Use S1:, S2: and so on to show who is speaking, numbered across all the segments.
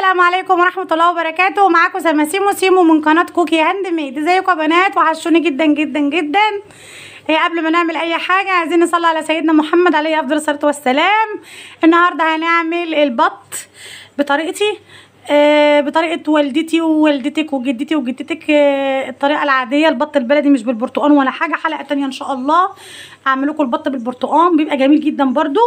S1: السلام عليكم ورحمة الله وبركاته. معاكم سما سيمو. سيمو من قناة Cookie Handmade. ازيكم يا بنات؟ وحشوني جدا جدا جدا. إيه قبل ما نعمل أي حاجة عايزين نصلي على سيدنا محمد عليه أفضل الصلاة والسلام. النهاردة هنعمل البط بطريقتي. آه بطريقة والدتي ووالدتك وجدتي وجدتك. آه الطريقة العادية البط البلدي مش بالبرتقال ولا حاجة حلقة تانية إن شاء الله. هعمل لكم البط بالبرتقال بيبقى جميل جدا برضو.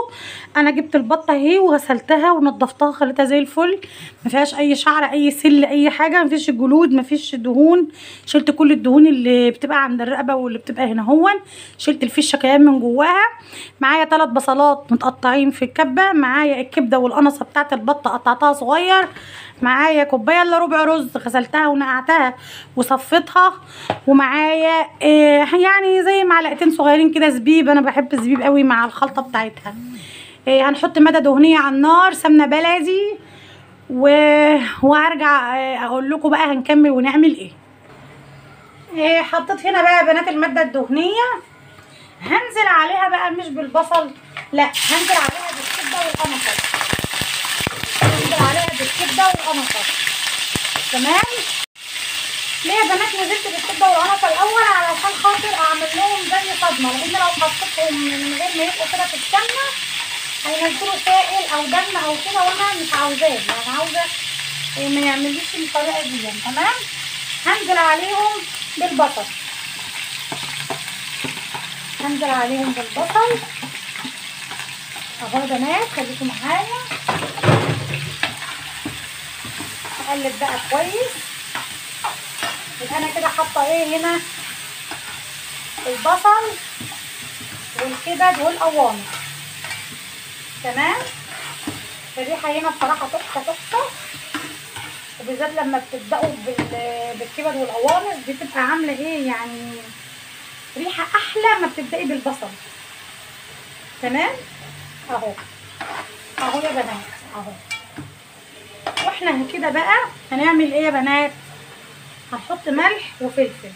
S1: أنا جبت البطة أهي وغسلتها ونضفتها خليتها زي الفل. ما فيهاش أي شعر أي سل أي حاجة ما فيش جلود ما فيش دهون. شلت كل الدهون اللي بتبقى عند الرقبة واللي بتبقى هنا هون شلت الفشة كمان من جواها. معايا ثلاث بصلات متقطعين في الكبة. معايا الكبدة والقنصة بتاعت البطة قطعتها صغير. معايا كوباية إلا ربع رز غسلتها ونقعتها وصفيتها ومعايا إيه يعني زي معلقتين صغيرين كده زبيب أنا بحب الزبيب قوي مع الخلطة بتاعتها. إيه هنحط ماده دهنيه على النار سمنة بلدي و... وهرجع إيه أقول لكم بقى هنكمل ونعمل إيه. إيه حطيت هنا بقى بنات الماده الدهنيه هنزل عليها بقى مش بالبصل لا هنزل عليها بالكبده والقمصه هنزل عليها بالكبده والقمصه تمام؟ ليه يا بنات نزلت بالكبده والقمصه الأول علشان خاطر أعمل لهم زي صدمة لأن لو حطيتهم من غير ما يبقوا كده في السمنة هينزلوا سائل أو دم أو كده وأنا مش عاوزاه يعني عاوزة ما يعملوش الطريقة دي تمام؟ هنزل عليهم بالبصل. هنزل عليهم بالبصل. أهو يا بنات خليكم معايا. أقلب بقى كويس. يبقى أنا كده حاطه إيه هنا؟ البصل والكبد والقوانص تمام؟ الريحة هنا بصراحة تحفة تحفة. وبالذات لما بتبدأوا بالكبد والقوانص بتبقى عاملة إيه يعني؟ ريحة أحلى ما بتبدأي بالبصل. تمام؟ أهو. أهو يا بنات أهو. وإحنا كده بقى هنعمل إيه يا بنات؟ هنحط ملح وفلفل.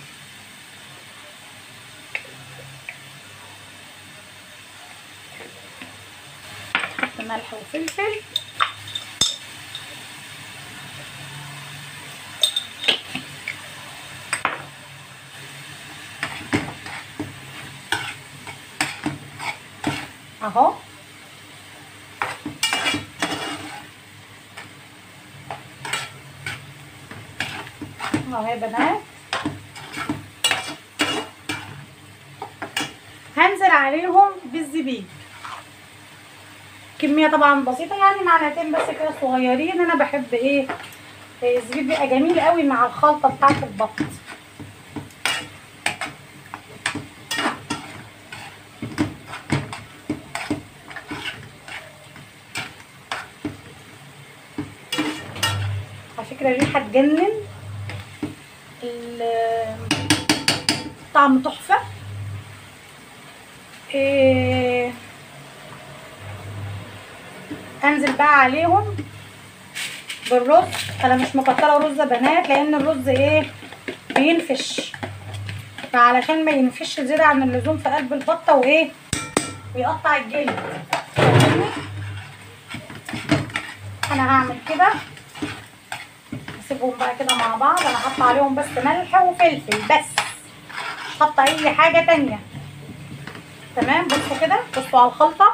S1: نحط ملح وفلفل. أهو. اهو يا بنات. هنزل عليهم بالزبيب. كمية طبعا بسيطة يعني معلقتين بس كده صغيرين. أنا بحب إيه؟ الزبيب بيبقى جميل قوي مع الخلطة بتاعت البط. على فكرة الريحة تجنن. الطعم تحفة. إيه أنزل بقى عليهم بالرز. أنا مش مكتره رز بنات لأن الرز إيه؟ بينفش. فعلشان ما ينفش زيادة عن اللزوم في قلب البطة وإيه؟ ويقطع الجلد. أنا هعمل كده. اسيبهم بقى كده مع بعض. أنا حاطه عليهم بس ملح وفلفل بس. مش حاطه أي حاجة تانية. تمام؟ بصوا كده. بصوا على الخلطة.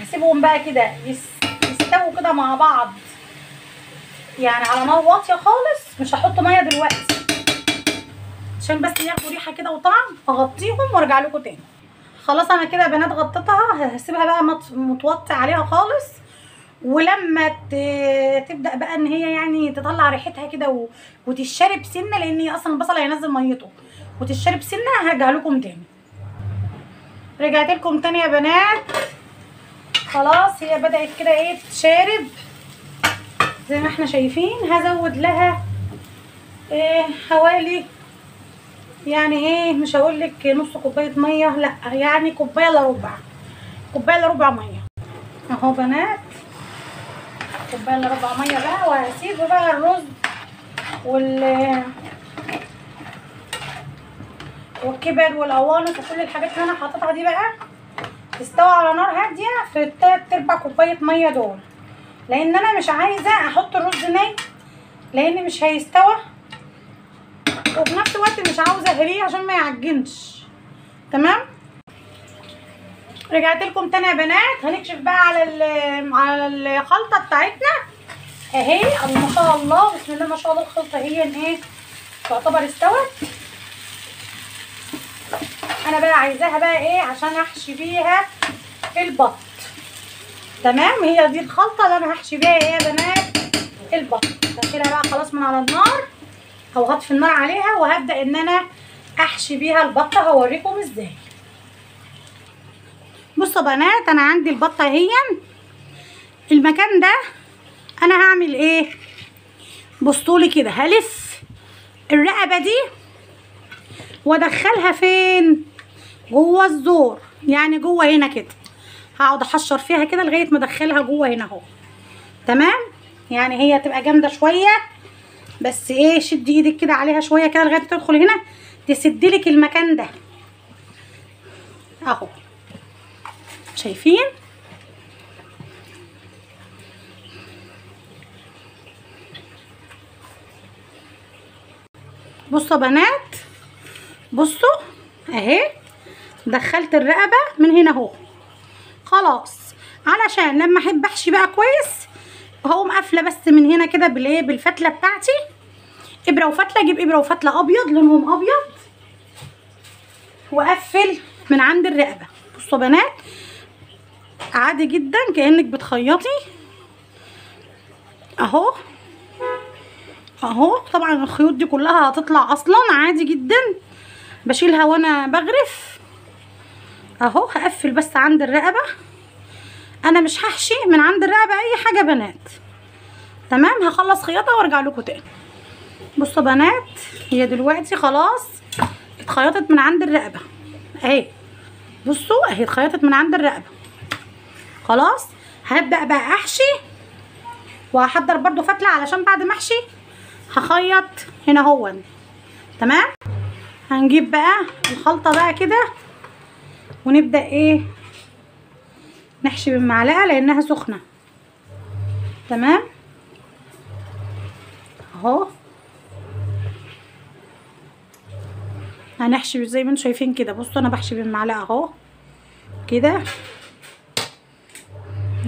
S1: هسيبهم بقى كده يستووا كده مع بعض. يعني على نار واطية خالص. مش هحط مية دلوقتي. عشان بس ياخدوا ريحة كده وطعم. اغطيهم وأرجع لكم تاني. خلاص أنا كده بنات غطيتها. هسيبها بقى متوطي عليها خالص. ولما تبدأ بقى إن هي يعني تطلع ريحتها كده وتشرب سنة لأن هي أصلا البصل هينزل ميته. وتشرب سنة هرجع لكم تاني. رجعت لكم تاني يا بنات. خلاص هي بدأت كده إيه تشارب زي ما إحنا شايفين هزود لها إيه حوالي يعني إيه مش هقول لك نص كوباية مية لأ يعني كوباية إلا ربع. كوباية إلا ربع مية. أهو بنات. كوباية إلا ربع مية بقى وهسيب بقى الرز وال والكبد والقوانص وكل الحاجات اللي أنا حاططها دي بقى. تستوي على نار هادية في التلات أرباع كوباية مية دول. لأن أنا مش عايزة أحط الرز ني لأن مش هيستوى. وفي نفس الوقت مش عاوزة اهريه عشان ما يعجنش. تمام؟ رجعت لكم تاني يا بنات. هنكشف بقى على على الخلطة بتاعتنا. اهي ما شاء الله بسم الله ما شاء الله الخلطة هي إيه تعتبر استوت. أنا بقى عايزاها بقى إيه عشان أحشي بيها البط. تمام؟ هي دي الخلطة اللي أنا هحشي بيها إيه يا بنات؟ البط. هشيلها بقى خلاص من على النار. أو هطفي النار عليها وهبدأ إن أنا أحشي بيها البطه هوريكم إزاي. بصوا بنات أنا عندي البطة اهي المكان ده أنا هعمل إيه؟ بصولي كده هلف الرقبة دي وأدخلها فين؟ جوه الزور يعني جوه هنا كده. هقعد أحشر فيها كده لغاية ما أدخلها جوه هنا أهو. تمام؟ يعني هي تبقى جامدة شوية. بس إيه شدي إيدك كده عليها شوية كده لغاية تدخل هنا تسدلك المكان ده. أهو. شايفين؟ بصوا بنات بصوا اهي دخلت الرقبة من هنا اهو. خلاص علشان لما احب احشي بقى كويس هقوم قافلة بس من هنا كده بالايه بالفتلة بتاعتي. ابرة وفتلة أجيب ابرة وفتلة أبيض لونهم أبيض واقفل من عند الرقبة. بصوا بنات عادي جدا كأنك بتخيطي. أهو. أهو. طبعا الخيوط دي كلها هتطلع أصلا عادي جدا. بشيلها وأنا بغرف. أهو. هقفل بس عند الرقبة. أنا مش هحشي من عند الرقبة أي حاجة بنات. تمام؟ هخلص خياطة وأرجع لكم تاني. بصوا بنات هي دلوقتي خلاص اتخيطت من عند الرقبة. أهي. بصوا اهي اتخيطت من عند الرقبة. خلاص؟ هبدأ بقى أحشي وهحضر برضو فتلة علشان بعد ما أحشي هخيط هنا هو. تمام؟ هنجيب بقى الخلطة بقى كده ونبدأ إيه؟ نحشي بالمعلقة لأنها سخنة. تمام؟ أهو. هنحشي زي ما أنتم شايفين كده. بصوا أنا بحشي بالمعلقة أهو. كده.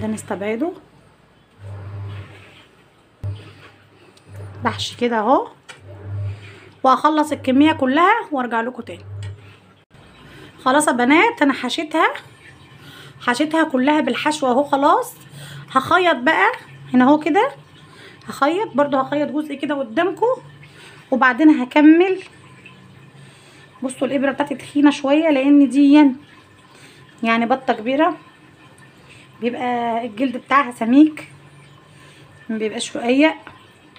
S1: ده نستبعده. بحشي كده اهو. وهخلص الكمية كلها وارجع لكم تاني. خلاص يا بنات أنا حشيتها. حشيتها كلها بالحشو اهو خلاص. هخيط بقى هنا اهو كده. هخيط برضو هخيط جزء كده قدامكم. وبعدين هكمل. بصوا الإبرة بتاعتي تخينة شوية لأن دي يعني بطة كبيرة. بيبقى الجلد بتاعها سميك ما بيبقاش رقيق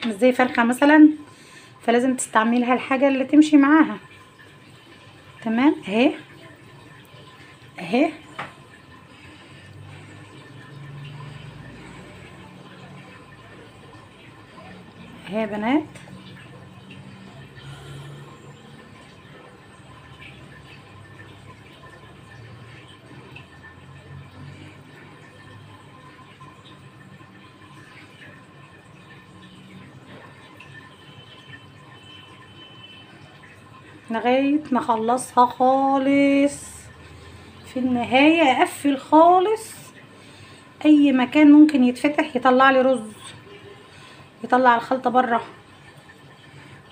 S1: مش زي فرخة مثلا فلازم تستعملها الحاجة اللي تمشي معاها. تمام؟ اهي. اهي. اهي يا بنات. لغاية ما اخلصها خالص. في النهاية أقفل خالص. أي مكان ممكن يتفتح يطلع لي رز. يطلع الخلطة بره.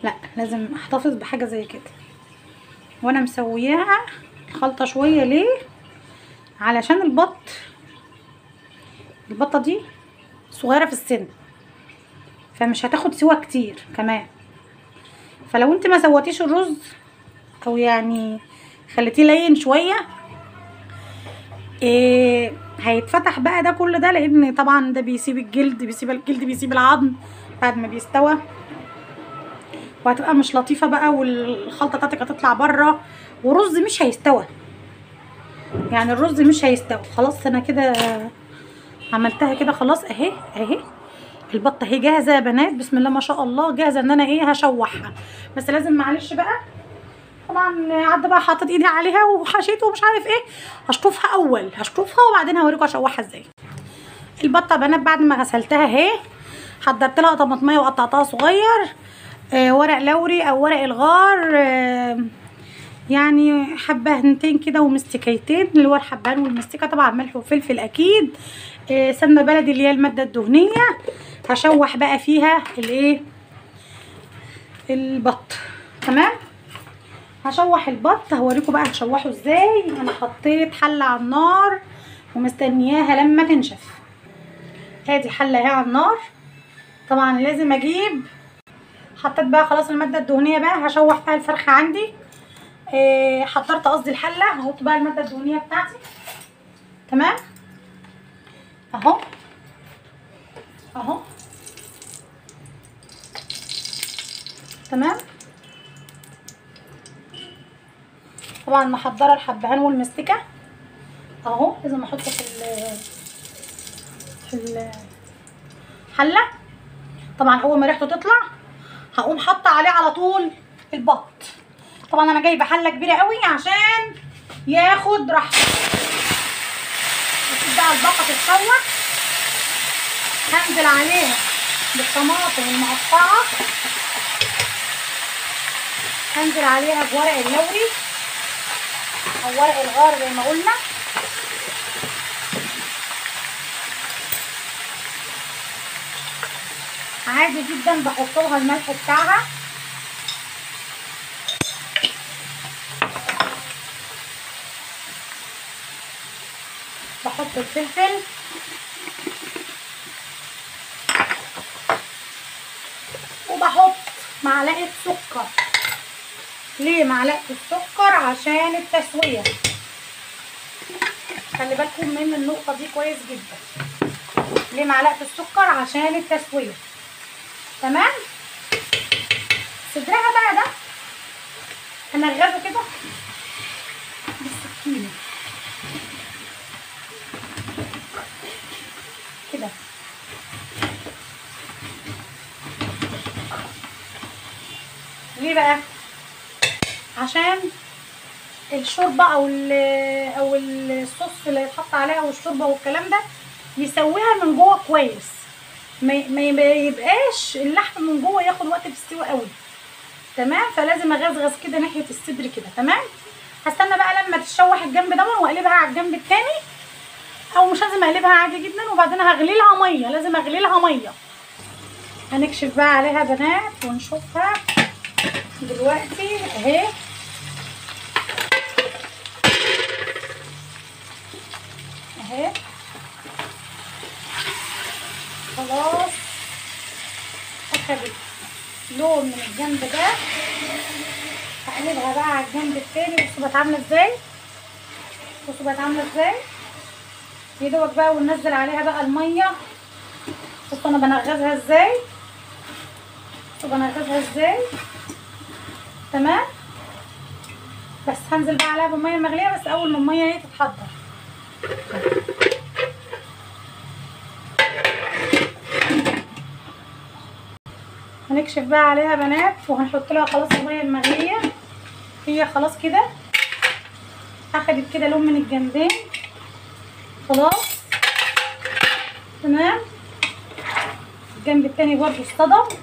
S1: لا لازم أحتفظ بحاجة زي كده. وأنا مسوياها خلطة شوية ليه؟ علشان البط. البطة دي صغيرة في السن. فمش هتاخد سوا كتير كمان. فلو أنت ما سوتيش الرز أو يعني خليتيه لين شوية. إيه هيتفتح بقى ده كل ده لأن طبعا ده بيسيب الجلد بيسيب الجلد بيسيب العظم بعد ما بيستوى. وهتبقى مش لطيفة بقى والخلطة بتاعتك هتطلع بره ورز مش هيستوى. يعني الرز مش هيستوى. خلاص أنا كده عملتها كده خلاص أهي أهي. البطة أهي جاهزة يا بنات. بسم الله ما شاء الله جاهزة إن أنا إيه هشوحها. بس لازم معلش بقى طبعا قعدت بقى حطيت ايدي عليها وحشيت ومش عارف إيه. هشطفها أول هشطفها وبعدين هوريكم اشوحها إزاي. البطة بنات بعد ما غسلتها اهي حضرت لها طماطمية وقطعتها صغير آه ورق لوري أو ورق الغار آه يعني حبهنتين كده ومستكيتين اللي هو الحبهان والمستكة طبعا ملح وفلفل أكيد آه سمنة بلدي اللي هي المادة الدهنية. هشوح بقى فيها الإيه؟ البط. تمام؟ هشوح البط هوريكم بقى هشوحه إزاي. أنا حطيت حلة على النار ومستنياها لما تنشف. ادي حلة أهي على النار. طبعا لازم أجيب. حطيت بقى خلاص المادة الدهنية بقى هشوح بقى الفرخة عندي. إيه حضرت قصدي الحلة هحط بقى المادة الدهنية بتاعتي. تمام؟ أهو. أهو. تمام؟ طبعا محضرة الحبهان والمستكه أهو لازم أحطه في ال في الحله طبعا أول ما ريحته تطلع هقوم حاطة عليه على طول البط. طبعا أنا جايبة حلة كبيرة قوي عشان ياخد راحته. بقى البقه تتشوح هنزل عليها بالطماطم المقطعة. هنزل عليها بورق اللوري أو ورق الغار زي ما قلنا. عادي جدا بحط لها الملح بتاعها. بحط الفلفل. وبحط معلقة سكر. ليه معلقة السكر عشان التسوية؟ خلي بالكم من النقطة دي كويس جدا. ليه معلقة السكر عشان التسوية؟ تمام؟ صدرها بقى ده. هنغزه كده. بالسكينة. كده. ليه بقى؟ عشان الشوربة أو أو الصوص اللي يتحط عليها والشوربة والكلام ده يسويها من جوه كويس. ما يبقاش اللحم من جوه ياخد وقت في السوا قوي. تمام؟ فلازم أغزغز كده ناحية الصدر كده. تمام؟ هستنى بقى لما تتشوح الجنب ده وأقلبها على الجنب التاني. أو مش لازم أقلبها عادي جدا وبعدين هغلي لها مية. لازم اغلي لها مية. هنكشف بقى عليها بنات ونشوفها. دلوقتي اهي. اهي. خلاص. اخدت لون من الجنب ده. هقلبها بقى على الجنب التاني. بصوا بقت عاملة إزاي. بصوا بقت عاملة إزاي. يا دوبك بقى وننزل عليها بقى المية. بصوا أنا بنغزها إزاي. بصوا بنغزها إزاي. تمام؟ بس هنزل بقى عليها بالمية المغلية بس أول ما المية إيه تتحضر. هنكشف بقى عليها بنات وهنحط لها خلاص المية المغلية. هي خلاص كده. أخدت كده لون من الجنبين. خلاص. تمام؟ الجنب التاني برضو اصطدم.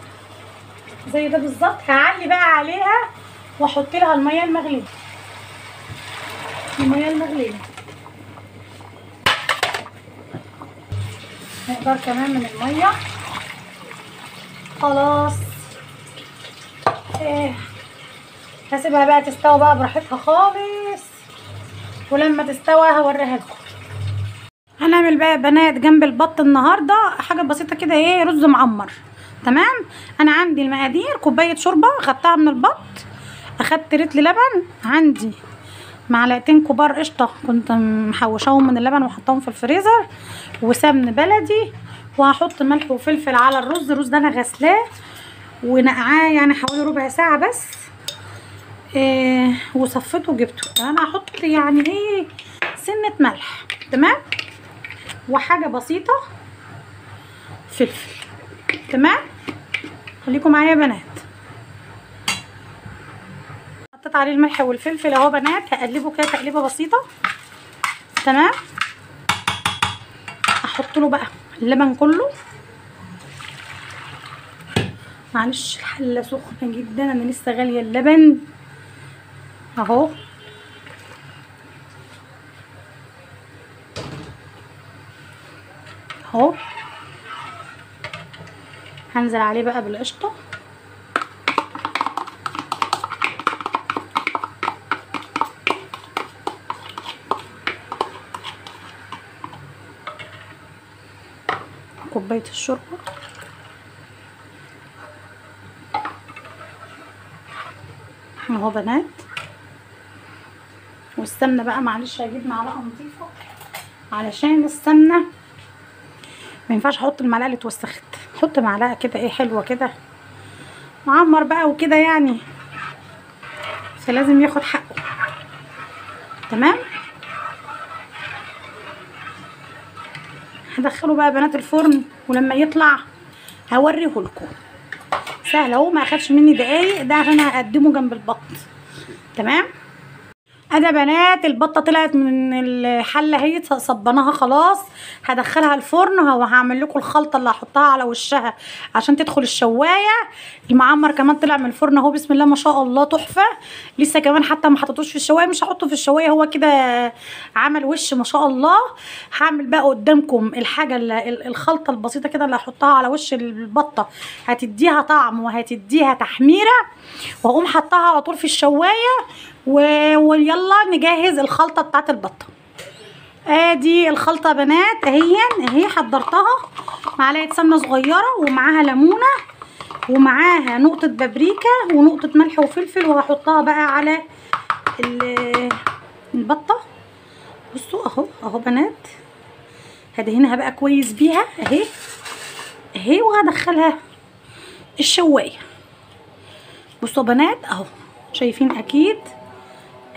S1: زي ده بالظبط. هعلي بقى عليها. واحط لها الميه المغلية. الميه المغلية. نقدر كمان من المية. خلاص. إيه. هسيبها بقى تستوي بقى براحتها خالص. ولما تستوي هوريها لكم. هنعمل بقى يا بنات جنب البط النهارده. حاجة بسيطة كده إيه رز معمر. تمام؟ أنا عندي المقادير كوباية شوربة خدتها من البط. أخدت رتل لبن عندي. معلقتين كبار قشطة. كنت محوشاهم من اللبن وحطاهم في الفريزر وسمن بلدي وهحط ملح وفلفل على الرز. الرز ده أنا غسلاه ونقعاه يعني حوالي ربع ساعة بس. إيه وصفيته وجبته. أنا هحط يعني إيه سنة ملح. تمام؟ وحاجة بسيطة فلفل. تمام؟ خليكم معايا يا بنات حطيت عليه الملح والفلفل اهو بنات هقلبه كده تقليبة بسيطة. تمام؟ أحط له بقى اللبن كله. معلش الحلة سخنة جدا أنا لسه غالية اللبن. أهو. أهو. هنزل عليه بقى بالقشطة. كوبايه الشوربة. اهو بنات. والسمنة بقى معلش هجيب معلقة نظيفة علشان السمنة ما ينفعش أحط المعلقة اللي اتوسخت. أحط معلقة كده إيه حلوة كده معمر بقى وكده يعني. فلازم ياخد حقه. تمام؟ هدخله بقى بنات الفرن ولما يطلع هوريه لكم. سهل أهو ما أخدش مني دقايق ده عشان هقدمه جنب البط. تمام؟ أنا بنات البطة طلعت من الحلة هي صبناها خلاص هدخلها الفرن وهعمل لكم الخلطة اللي هحطها على وشها عشان تدخل الشواية. المعمر كمان طلع من الفرن أهو بسم الله ما شاء الله تحفة. لسه كمان حتى ما حطيتوش في الشواية مش هحطه في الشواية هو كده عمل وش ما شاء الله. هعمل بقى قدامكم الحاجة اللي الخلطة البسيطة كده اللي هحطها على وش البطة. هتديها طعم وهتديها تحميرة واقوم حطها على طول في الشواية. ويلا نجهز الخلطة بتاعت البطة. ادي الخلطة بنات اهي اهي حضرتها. معلقة سمنة صغيرة ومعاها ليمونة ومعاها نقطة بابريكا ونقطة ملح وفلفل وهحطها بقى على البطة. بصوا اهو اهو بنات. هدهنها بقى كويس بيها اهي اهي وهدخلها الشواية. بصوا بنات اهو شايفين أكيد.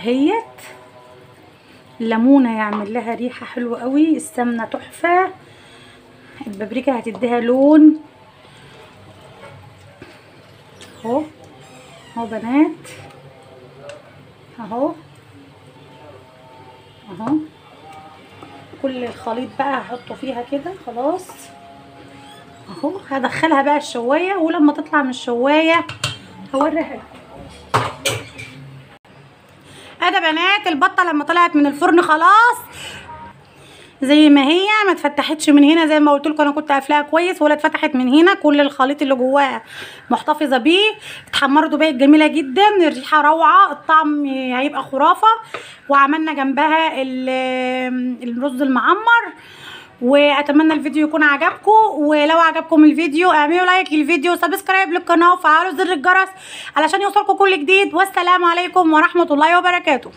S1: هيت. الليمونه يعمل لها ريحة حلوة قوي السمنة تحفة. البابريكا هتديها لون. اهو اهو بنات. اهو اهو. كل الخليط بقى هحطه فيها كده خلاص. اهو هدخلها بقى الشواية ولما تطلع من الشواية هوريها لكم ادي بنات البطة لما طلعت من الفرن خلاص. زي ما هي ما اتفتحتش من هنا زي ما قلت لكم أنا كنت قافلاها كويس ولا اتفتحت من هنا. كل الخليط اللي جواها محتفظة بيه. اتحمرت بقت جميلة جدا الريحة روعة الطعم هيبقى خرافة. وعملنا جنبها الرز المعمر. وأتمنى الفيديو يكون عجبكم. ولو عجبكم الفيديو اعملوا like للفيديو و subscribe للقناة وفعلوا زر الجرس علشان يوصلكم كل جديد. والسلام عليكم ورحمة الله وبركاته.